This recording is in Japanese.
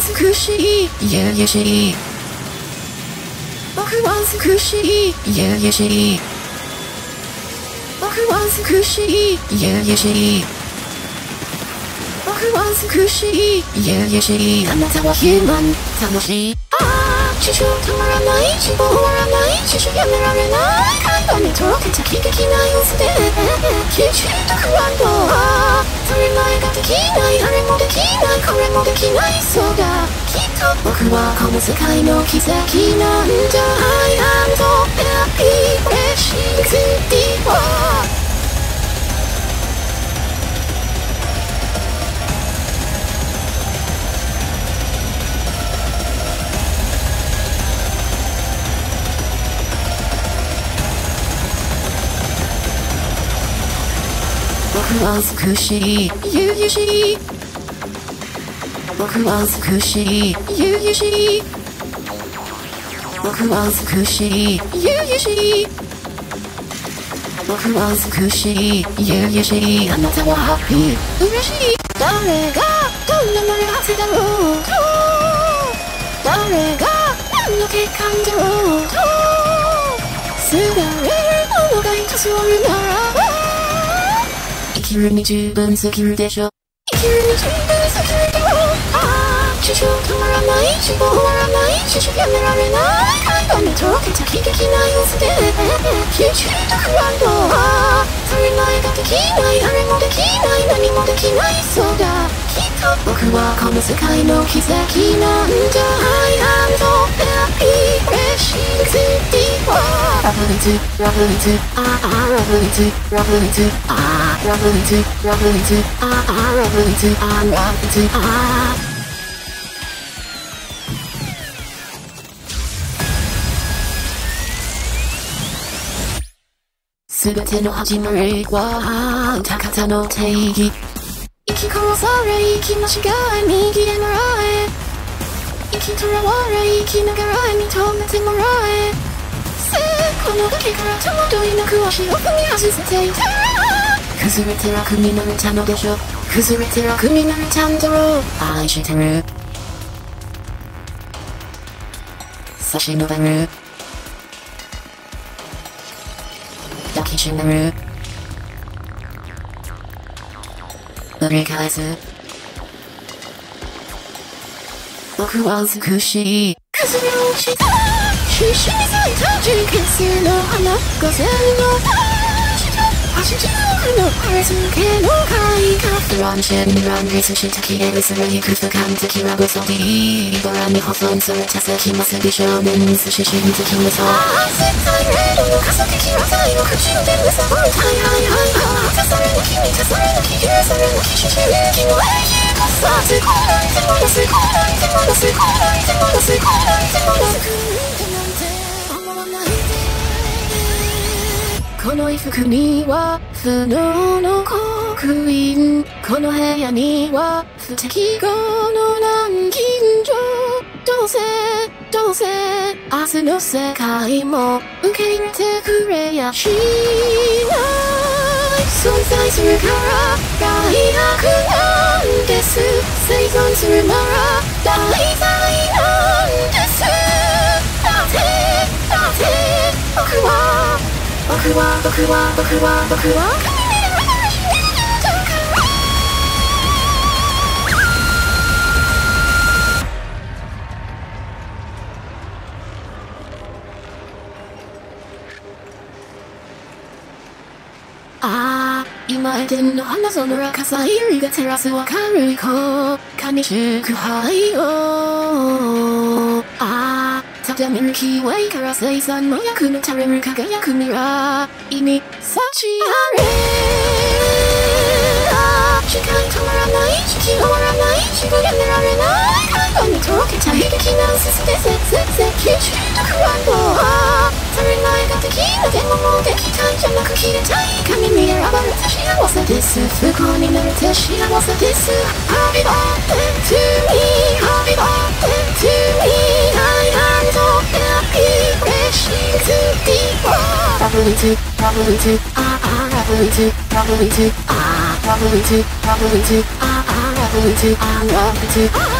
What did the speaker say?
美しい優々しい僕は美しい優々しい僕は美しい優々しい僕は美しい優々しいあなたはヒューマン。楽しい。地上止まらない地上終わらない。地上やめられない会話にとろけた喜劇な様子で緊張と不安とああそれ前ができないあれもできないこれもできないそうだきっと僕はこの世界の奇跡なんだ I am so happy 嬉しいついわ僕は美しい。優々しい。僕は美しい。優々しい。僕は美しい。優々しい。僕は美しい。優々しい。あなたはハッピー。嬉しい。誰がどんな盛り合わせだろう。と誰が何の結果だろう。とすがれるものが一つあるならば生きるに十分すぎるでしょ。生きるに十分すぎるだろうああ地上止まらない地上終わらない地上やめられない会話にとろけた喜劇な様子で緊張と不安とああそれ前ができないあれもできない何もできないそうだきっと僕はこの世界の奇跡なんだ I am so happy 嬉しいついわラブリツラブリツああラブリツラブリツああラブリツラブリツああラブリツああラブリツああすべての始まりは高さの定義生き殺され生き間違え右へ習え生きとらわれ生きながらに止めてもらえせこの崖から戸惑いなく足を踏み外せていた崩れて楽になれたのでしょ崩れて楽になれたんだろ愛してる差し伸べる抱きしめる繰り返す僕は美しい崩れ落ちた。必死に咲いた人血の花午前の足と足地獄の晴れ続けの開花フランシェンランリスした消えるするにく不完璧な嘘でい。いドラに保存された石ます美少年に寿司神的無双絶対レードの加速的な最後口の出るさはいはいはいはいされの君されの気許されの騎士勇気の英雄こさすこないてこの衣服には不能の刻印この部屋には不適合の軟禁状どうせどうせ明日の世界も受け入れてくれやしない存在するから大悪なんです生存するならは僕は僕は僕は。ああ、今エデンの花園ら火災が照らす明るい高架に祝杯を、ただミルキーウェイから生産の役の垂れる輝く未来に差し上げああ、時間止まらない時期終わらない死がやめられない会話にとろけた悲劇なすすでせせせ緊張と不安とああそれ前ができなでももうできたんじゃなく消えたい神に選ばれた幸せです不幸になれて幸せです Happy birthday to me ラブリツラブリツああラブリツラブリツああラブリツ